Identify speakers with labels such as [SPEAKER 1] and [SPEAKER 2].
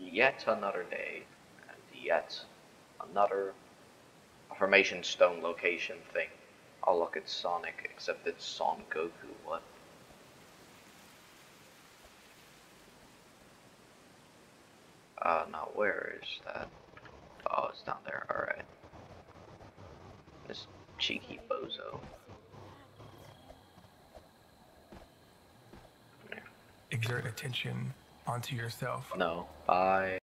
[SPEAKER 1] yet another day, and yet another affirmation stone location thing. Oh look, it's Sonic, except it's Son Goku, what? Uh, now where is that? Oh, it's down there, alright. This cheeky bozo.
[SPEAKER 2] Exert attention onto yourself.
[SPEAKER 1] No, bye.